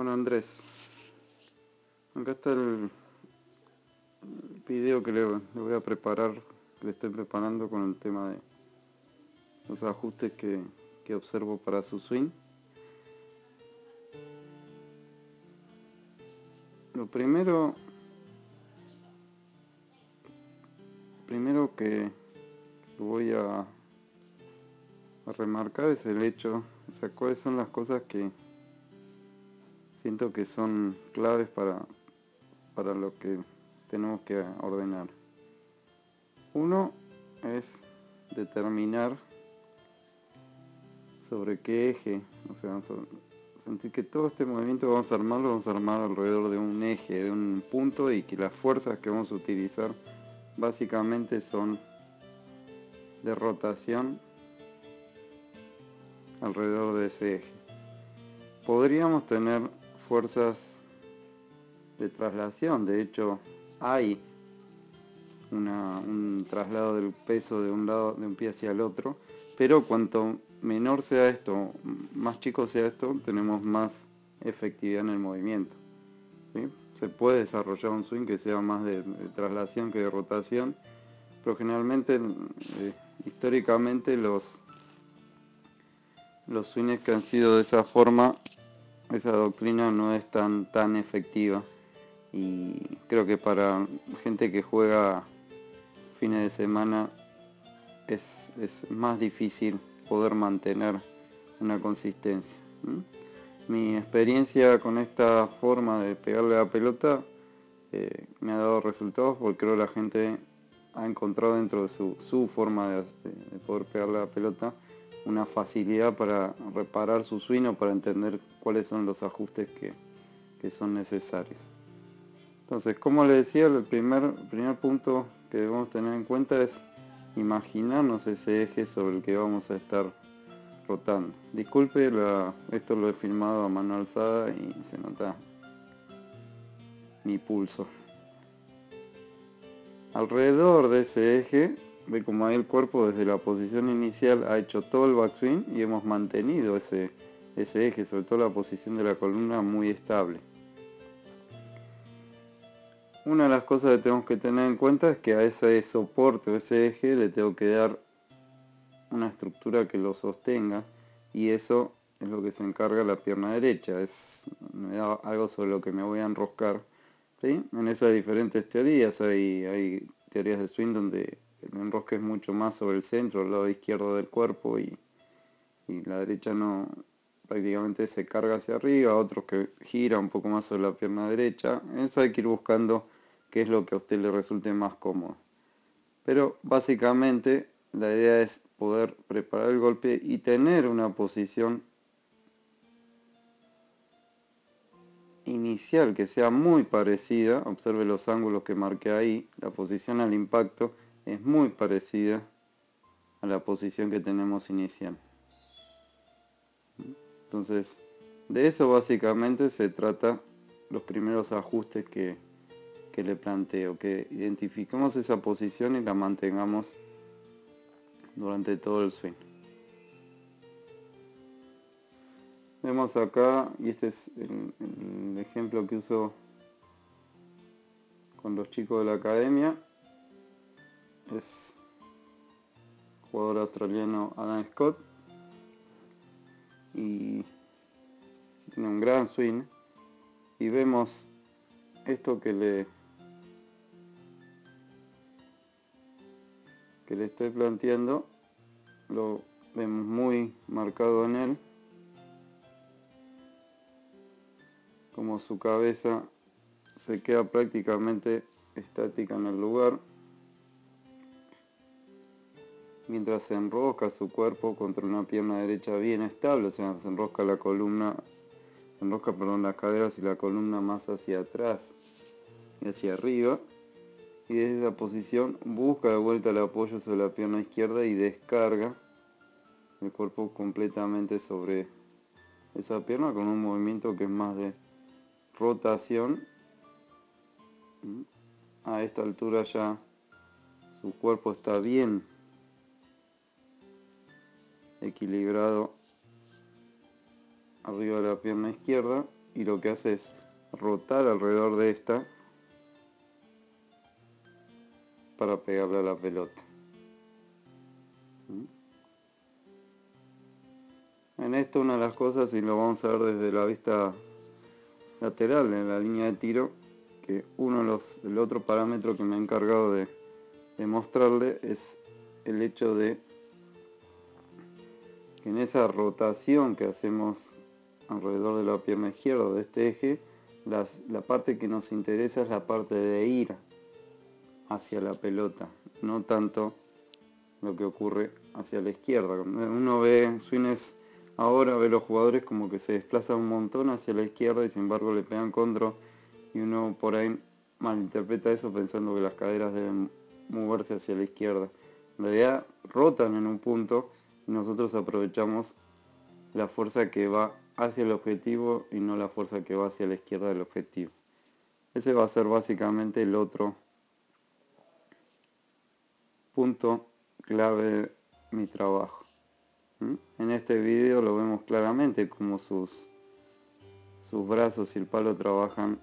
Bueno Andrés, acá está el video que le, voy a preparar, que le estoy preparando con el tema de los ajustes que, que observo para su swing. Lo primero, primero que voy a, a remarcar es el hecho, o sea, cuáles son las cosas que siento que son claves para, para lo que tenemos que ordenar. Uno es determinar sobre qué eje, o sea, sentir que todo este movimiento vamos a armarlo, vamos a armar alrededor de un eje, de un punto y que las fuerzas que vamos a utilizar básicamente son de rotación alrededor de ese eje. Podríamos tener fuerzas de traslación, de hecho hay un traslado del peso de un lado de un pie hacia el otro, pero cuanto menor sea esto, más chico sea esto, tenemos más efectividad en el movimiento. Se puede desarrollar un swing que sea más de, traslación que de rotación, pero generalmente, eh, históricamente, los, los swings que han sido de esa forma esa doctrina no es tan, tan efectiva y creo que para gente que juega fines de semana es, más difícil poder mantener una consistencia. Mi experiencia con esta forma de pegarle la pelota eh, me ha dado resultados porque creo la gente ha encontrado dentro de su, su forma de, de poder pegarle la pelota una facilidad para reparar su swing o para entender cuáles son los ajustes que, son necesarios. Entonces, como le decía, el primer, primer punto que debemos tener en cuenta es imaginarnos ese eje sobre el que vamos a estar rotando. Disculpe, esto lo he filmado a mano alzada y se nota mi pulso. Alrededor de ese eje Ve como ahí el cuerpo desde la posición inicial ha hecho todo el backswing y hemos mantenido ese, ese eje, sobre todo la posición de la columna muy estable. Una de las cosas que tenemos que tener en cuenta es que a ese soporte o ese eje le tengo que dar una estructura que lo sostenga y eso es lo que se encarga la pierna derecha, es algo sobre lo que me voy a enroscar. En esas diferentes teorías hay, hay teorías de swing donde el enrosque es mucho más sobre el centro, el lado izquierdo del cuerpo y, la derecha no prácticamente se carga hacia arriba, otros que gira un poco más sobre la pierna derecha. Eso hay que ir buscando qué es lo que a usted le resulte más cómodo. Pero básicamente la idea es poder preparar el golpe y tener una posición inicial que sea muy parecida, observe los ángulos que marqué ahí, la posición al impacto es muy parecida a la posición que tenemos inicial. Entonces, de eso básicamente se trata los primeros ajustes que, que le planteo, que identifiquemos esa posición y la mantengamos durante todo el swing. Vemos acá, y este es el, el ejemplo que uso con los chicos de la academia, es jugador australiano Adam Scott y tiene un gran swing y vemos esto que le que le estoy planteando lo vemos muy marcado en él como su cabeza se queda prácticamente estática en el lugar mientras se enrosca su cuerpo contra una pierna derecha bien estable, o sea, se enrosca la columna, se enrosca, perdón, las caderas y la columna más hacia atrás y hacia arriba. Y desde esa posición busca de vuelta el apoyo sobre la pierna izquierda y descarga el cuerpo completamente sobre esa pierna con un movimiento que es más de rotación. A esta altura ya su cuerpo está bien equilibrado arriba de la pierna izquierda y lo que hace es rotar alrededor de esta para pegarle a la pelota. ¿Mm? En esto una de las cosas, y lo vamos a ver desde la vista lateral, en la línea de tiro, que uno de los, el otro parámetro que me he encargado de, de mostrarle es el hecho de que en esa rotación que hacemos alrededor de la pierna izquierda de este eje, la parte que nos interesa es la parte de ir hacia la pelota, no tanto lo que ocurre hacia la izquierda. Uno ve swings ahora, ve los jugadores como que se desplazan un montón hacia la izquierda y sin embargo le pegan contra y uno por ahí malinterpreta eso pensando que las caderas deben moverse hacia la izquierda. En realidad rotan en un punto nosotros aprovechamos la fuerza que va hacia el objetivo y no la fuerza que va hacia la izquierda del objetivo. Ese va a ser básicamente el otro punto clave de mi trabajo. En este vídeo lo vemos claramente como sus, sus brazos y el palo trabajan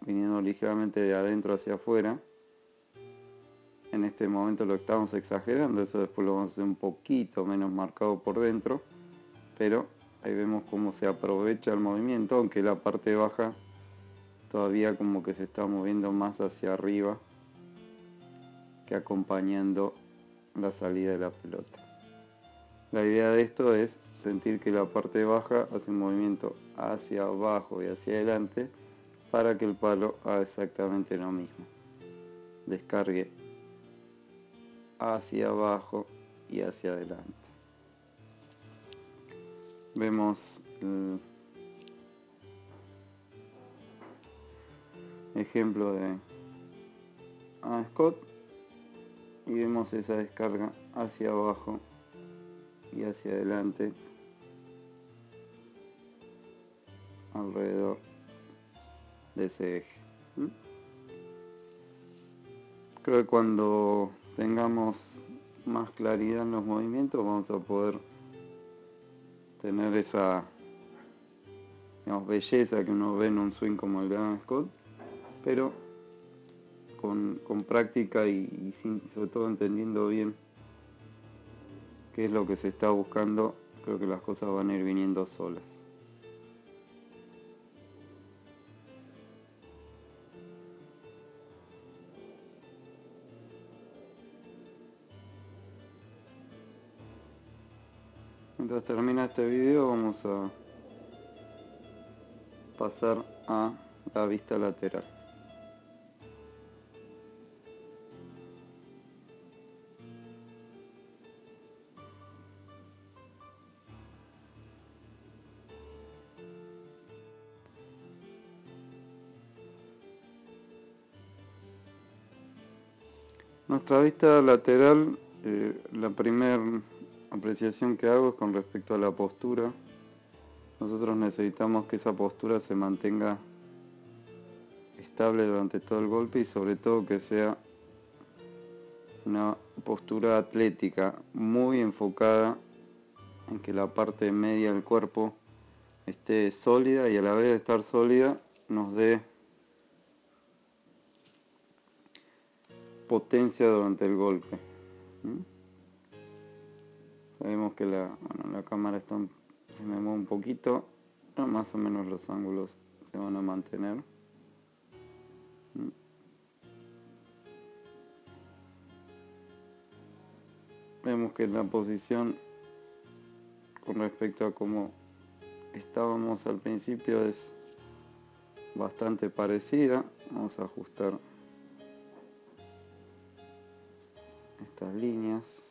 viniendo ligeramente de adentro hacia afuera. En este momento lo estamos exagerando, eso después lo vamos a hacer un poquito menos marcado por dentro, pero ahí vemos cómo se aprovecha el movimiento, aunque la parte baja todavía como que se está moviendo más hacia arriba que acompañando la salida de la pelota. La idea de esto es sentir que la parte baja hace un movimiento hacia abajo y hacia adelante para que el palo haga exactamente lo mismo. Descargue hacia abajo y hacia adelante. Vemos el ejemplo de Scott y vemos esa descarga hacia abajo y hacia adelante alrededor de ese eje creo que cuando tengamos más claridad en los movimientos vamos a poder tener esa belleza que uno ve en un swing como el Adam Scott pero con, práctica y, sobre todo entendiendo bien qué es lo que se está buscando, creo que las cosas van a ir viniendo solas. Mientras termina este video vamos a pasar a la vista lateral. Nuestra vista lateral, eh, la primera apreciación que hago es con respecto a la postura. Nosotros necesitamos que esa postura se mantenga estable durante todo el golpe y sobre todo que sea una postura atlética muy enfocada en que la parte media del cuerpo esté sólida y a la vez de estar sólida nos dé potencia durante el golpe. Sabemos que la, la cámara está, se me mueve un poquito, pero más o menos los ángulos se van a mantener. Vemos que la posición con respecto a cómo estábamos al principio es bastante parecida. Vamos a ajustar estas líneas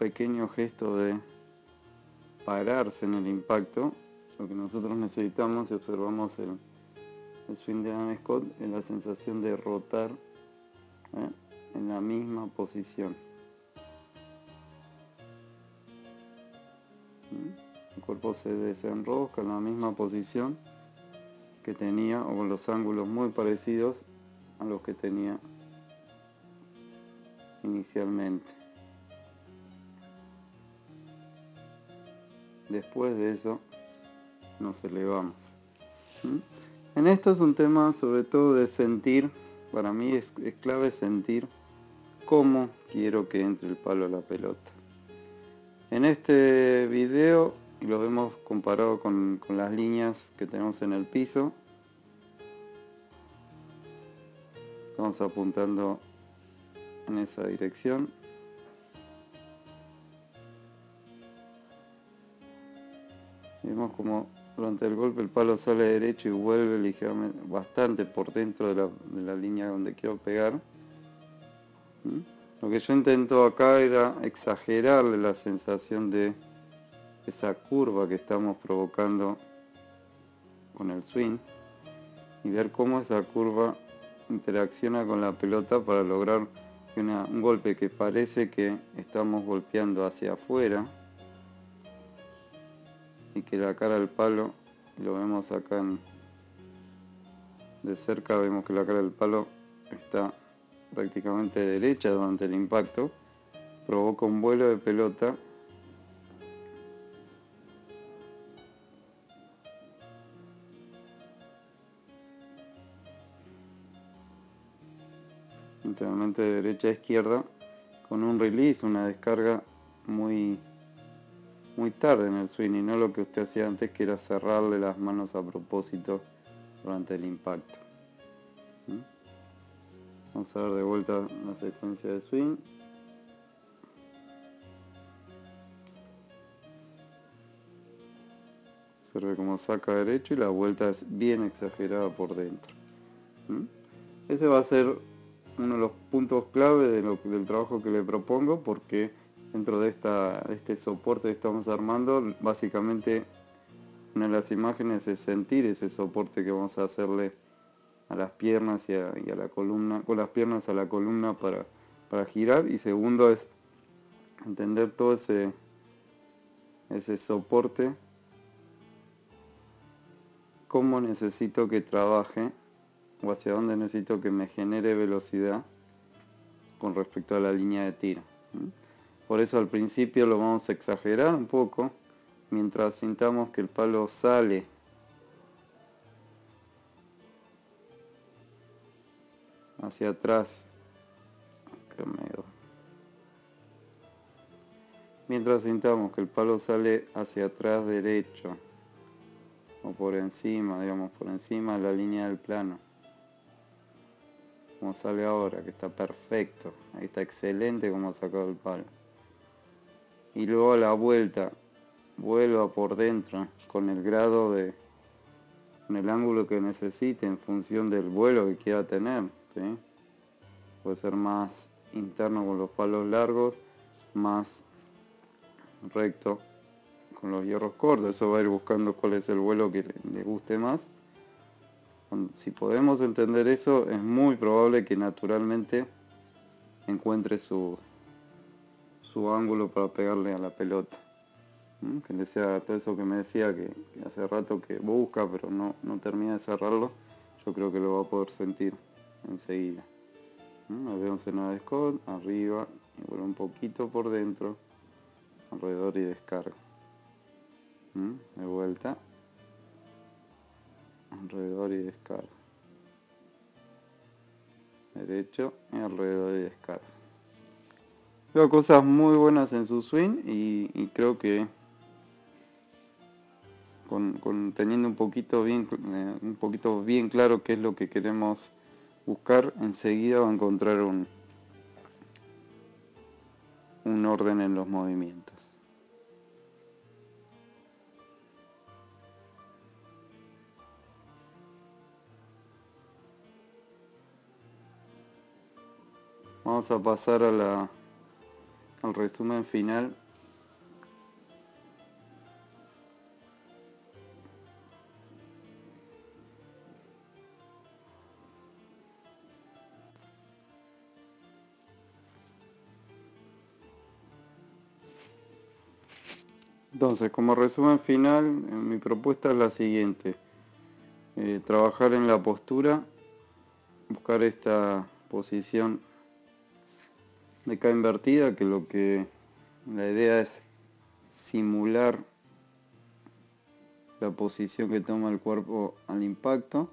pequeño gesto de pararse en el impacto lo que nosotros necesitamos si observamos el, el swing de Adam Scott es la sensación de rotar ¿eh? en la misma posición. El cuerpo se desenrosca en la misma posición que tenía o con los ángulos muy parecidos a los que tenía inicialmente. Después de eso nos elevamos. En esto es un tema sobre todo de sentir, para mí es, clave sentir cómo quiero que entre el palo a la pelota. En este video lo vemos comparado con, con las líneas que tenemos en el piso. Estamos apuntando en esa dirección. Como durante el golpe el palo sale derecho y vuelve ligeramente, bastante por dentro de la, de la línea donde quiero pegar. ¿Mm? Lo que yo intento acá era exagerarle la sensación de esa curva que estamos provocando con el swing y ver cómo esa curva interacciona con la pelota para lograr un golpe que parece que estamos golpeando hacia afuera y que la cara del palo, lo vemos acá de cerca, vemos que la cara del palo está prácticamente derecha durante el impacto, provoca un vuelo de pelota. Literalmente de derecha a izquierda con un release, una descarga muy muy tarde en el swing y no lo que usted hacía antes que era cerrarle las manos a propósito durante el impacto. ¿Mm? Vamos a ver de vuelta la secuencia de swing. Observe cómo saca derecho y la vuelta es bien exagerada por dentro. ¿Mm? Ese va a ser uno de los puntos clave del trabajo que le propongo porque dentro de, este soporte que estamos armando, básicamente una de las imágenes es sentir ese soporte que vamos a hacerle a las piernas y a, la columna, con las piernas a la columna para, para girar. Y segundo es entender todo ese, ese soporte, cómo necesito que trabaje o hacia dónde necesito que me genere velocidad con respecto a la línea de tiro. Por eso al principio lo vamos a exagerar un poco, mientras sintamos que el palo sale hacia atrás. Mientras sintamos que el palo sale hacia atrás derecho o por encima, digamos, por encima de la línea del plano como sale ahora, que está perfecto. Ahí está excelente como ha sacado el palo. Y luego a la vuelta, vuelva por dentro con el grado de, con el ángulo que necesite en función del vuelo que quiera tener. Puede ser más interno con los palos largos, más recto con los hierros cortos. Eso va a ir buscando cuál es el vuelo que le guste más si podemos entender eso, es muy probable que naturalmente encuentre su, su ángulo para pegarle a la pelota. Que le sea todo eso que me decía que, hace rato que busca, pero no, termina de cerrarlo, yo creo que lo va a poder sentir enseguida. Nos vemos en una Scott, arriba, y vuelve un poquito por dentro, alrededor y descarga. De vuelta alrededor y descarga derecho y alrededor y descarga veo cosas muy buenas en su swing y, creo que con, teniendo un poquito bien eh, un poquito bien claro qué es lo que queremos buscar enseguida va a encontrar un un orden en los movimientos. Vamos a pasar a la, resumen final. Entonces, como resumen final, mi propuesta es la siguiente. Eh, trabajar en la postura, buscar esta posición de K invertida, que lo que la idea es simular la posición que toma el cuerpo al impacto.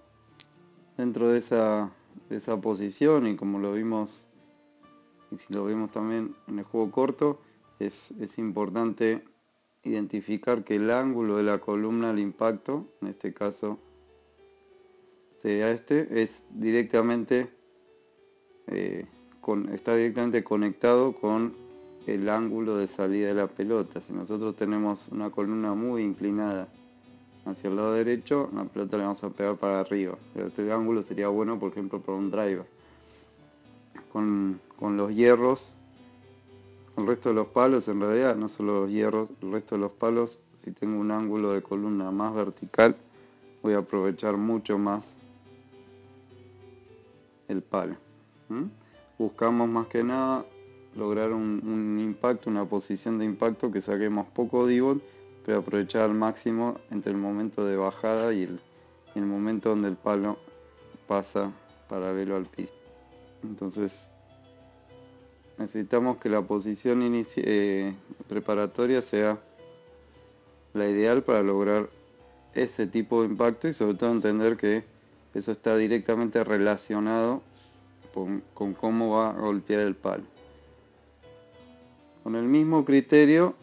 Dentro de esa, de esa posición, y como lo vimos, y si lo vemos también en el juego corto, es, es importante identificar que el ángulo de la columna al impacto, en este caso sea este, es directamente eh, está directamente conectado con el ángulo de salida de la pelota. Si nosotros tenemos una columna muy inclinada hacia el lado derecho, la pelota le vamos a pegar para arriba. este ángulo sería bueno, por ejemplo, para un driver. Con, con los hierros el resto de los palos, en realidad, no solo los hierros, el resto de los palos, si tengo un ángulo de columna más vertical, voy a aprovechar mucho más el palo. Buscamos más que nada lograr un, impacto, una posición de impacto que saquemos poco divot, pero aprovechar al máximo entre el momento de bajada y el, momento donde el palo pasa paralelo al piso. Entonces necesitamos que la posición eh, preparatoria sea la ideal para lograr ese tipo de impacto y sobre todo entender que eso está directamente relacionado con, cómo va a golpear el palo. Con el mismo criterio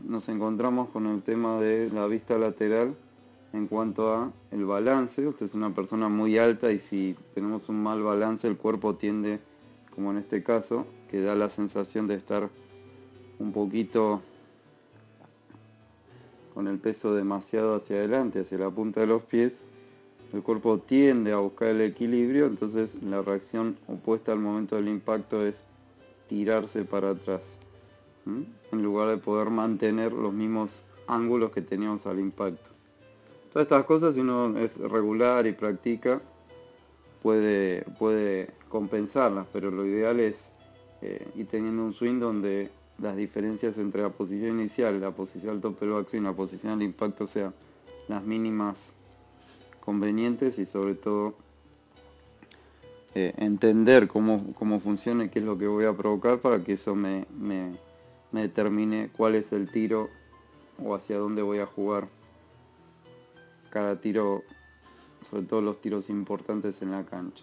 nos encontramos con el tema de la vista lateral en cuanto a el balance. Usted es una persona muy alta y si tenemos un mal balance el cuerpo tiende, como en este caso, que da la sensación de estar un poquito con el peso demasiado hacia adelante, hacia la punta de los pies, el cuerpo tiende a buscar el equilibrio, entonces la reacción opuesta al momento del impacto es tirarse para atrás, en lugar de poder mantener los mismos ángulos que teníamos al impacto. Todas estas cosas, si uno es regular y practica, puede, puede compensarlas, pero lo ideal es eh, y teniendo un swing donde las diferencias entre la posición inicial, la posición del tope del y la posición del impacto sean las mínimas convenientes y sobre todo eh, entender cómo, funciona y qué es lo que voy a provocar para que eso me, me, me determine cuál es el tiro o hacia dónde voy a jugar cada tiro, sobre todo los tiros importantes en la cancha.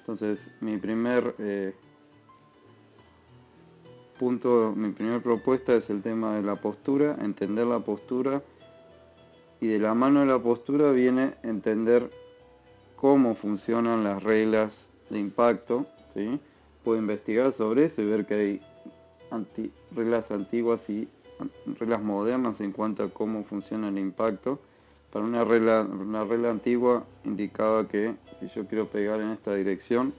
Entonces mi primer eh, punto, mi primera propuesta es el tema de la postura, entender la postura y de la mano de la postura viene entender cómo funcionan las reglas de impacto. ¿sí? Puedo investigar sobre eso y ver que hay reglas antiguas y reglas modernas en cuanto a cómo funciona el impacto. Para una regla, una regla antigua indicaba que si yo quiero pegar en esta dirección,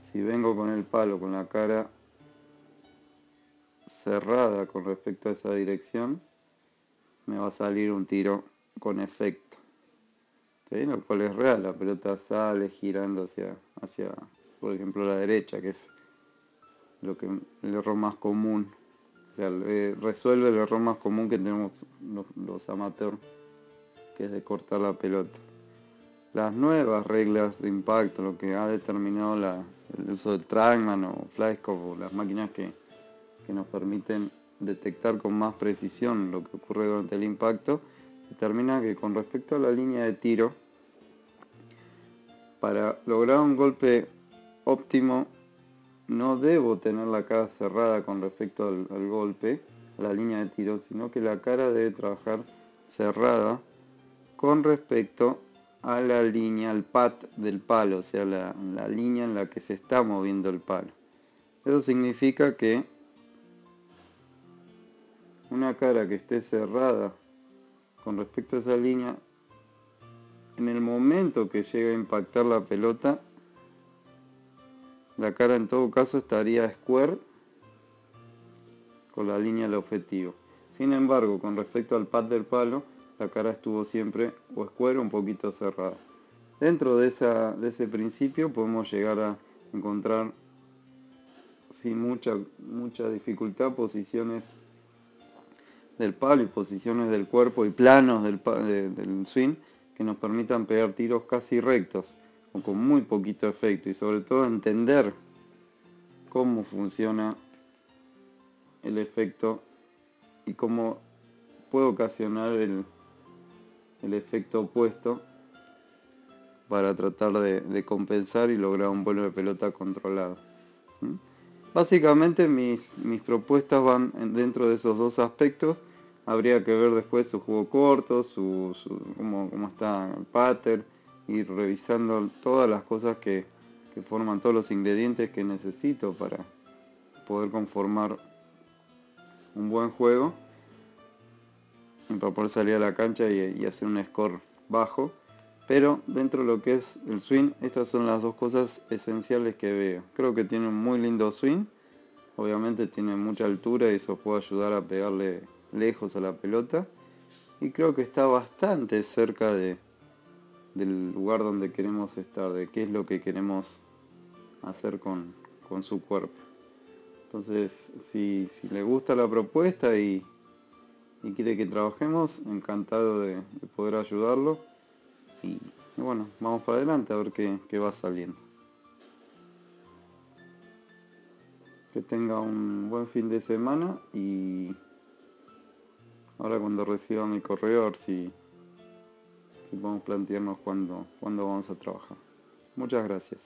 si vengo con el palo con la cara cerrada con respecto a esa dirección, me va a salir un tiro con efecto. Lo cual es real, la pelota sale girando hacia, hacia, por ejemplo, la derecha, que es lo que el error más común. O sea, resuelve el error más común que tenemos los, amateurs, que es de cortar la pelota. Las nuevas reglas de impacto, lo que ha determinado el uso del Trackman o Flyscope o las máquinas que que nos permiten detectar con más precisión lo que ocurre durante el impacto, determina que con respecto a la línea de tiro, para lograr un golpe óptimo, no debo tener la cara cerrada con respecto al, golpe, a la línea de tiro, sino que la cara debe trabajar cerrada con respecto a la línea, al pad del palo, o sea, la, la línea en la que se está moviendo el palo. Eso significa que una cara que esté cerrada con respecto a esa línea, en el momento que llegue a impactar la pelota, la cara en todo caso estaría square con la línea del objetivo. Sin embargo, con respecto al pad del palo, la cara estuvo siempre o square un poquito cerrada. Dentro de, de ese principio podemos llegar a encontrar sin mucha, mucha dificultad posiciones del palo y posiciones del cuerpo y planos del, del swing que nos permitan pegar tiros casi rectos o con muy poquito efecto y sobre todo entender cómo funciona el efecto y cómo puede ocasionar el, efecto opuesto para tratar de, compensar y lograr un vuelo de pelota controlado. Básicamente mis propuestas van dentro de esos dos aspectos. Habría que ver después su juego corto, su, cómo, está el pattern, ir revisando todas las cosas que, que forman todos los ingredientes que necesito para poder conformar un buen juego para poder salir a la cancha y, hacer un score bajo. Pero dentro de lo que es el swing, estas son las dos cosas esenciales que veo. Creo que tiene un muy lindo swing. Obviamente tiene mucha altura y eso puede ayudar a pegarle lejos a la pelota. Y creo que está bastante cerca de, del lugar donde queremos estar, de qué es lo que queremos hacer con, su cuerpo. Entonces, si, si le gusta la propuesta y, y quiere que trabajemos, encantado de, poder ayudarlo. Y, bueno, vamos para adelante a ver qué, qué va saliendo. Que tenga un buen fin de semana y ahora cuando reciba mi correo si, si podemos plantearnos cuándo, cuándo vamos a trabajar. Muchas gracias.